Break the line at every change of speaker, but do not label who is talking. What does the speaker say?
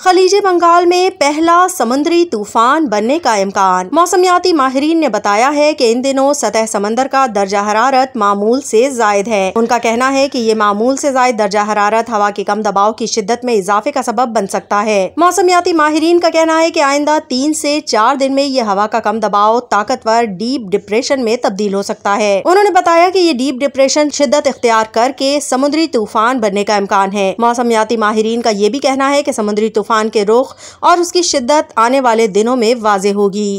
खलीज बंगाल में पहला समुद्री तूफ़ान बनने का इम्कान। मौसमियाती माहरीन ने बताया है कि इन दिनों सतह समंदर का दर्जा हरारत मामूल से जायद है। उनका कहना है कि ये मामूल से जायद दर्जा हरारत हवा के कम दबाव की शिद्दत में इजाफे का सबब बन सकता है। मौसमियाती माहरीन का कहना है की आइंदा तीन से चार दिन में ये हवा का कम दबाव ताकतवर डीप डिप्रेशन में तब्दील हो सकता है। उन्होंने बताया की ये डीप डिप्रेशन शिद्दत इख्तियार करके समुद्री तूफ़ान बनने का इम्कान है। मौसमियाती माहरीन का ये भी कहना है की समुद्री तूफ़ान तूफ़ान के रुख और उसकी शिद्दत आने वाले दिनों में वाजे होगी।